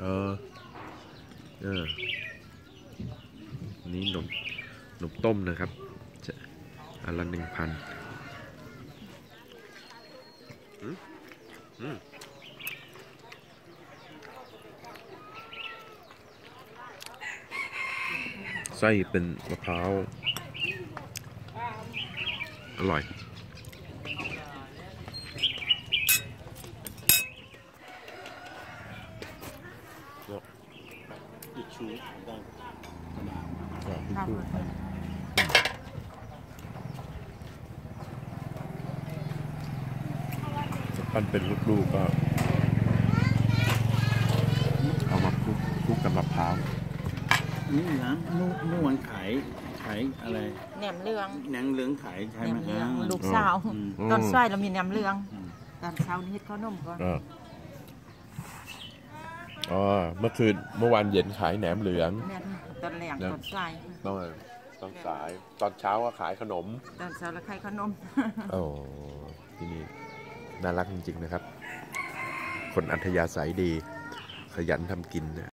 เออ เออ นี่นมนมต้มนะครับจะอันละหนึ่งพันอืมอืมไส้เป็นมะพร้าว อร่อย อีกชูได้ปั้นเป็นลูกๆก็เอามาคลุกคลุกกับมะพร้าวนี่นะนู่นนู่นวันขายขายอะไรแหนมเรืองแหนังเลืองขายใช่ไหมลูกสาวตอนสายเรามีแหนมเรืองตอนเช้านี่เฮ็ดข้าวนมก่อน อออ๋อเมื่อคืนเมื่อวานเย็นขายแหนมเหลือง แม่นตอนแหลงนะตอนสายตอนตอนสายตอนเช้าก็ขายขนม ตอนเช้าแล้วใครข้าวนม โอ้ที่นี่น่ารักจริง ๆ นะครับ คนอัธยาศัยดี ขยันทำกินนะ